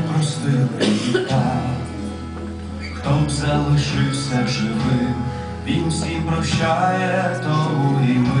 простили і так, хто б залишився живим, він всім прощає тому і ми.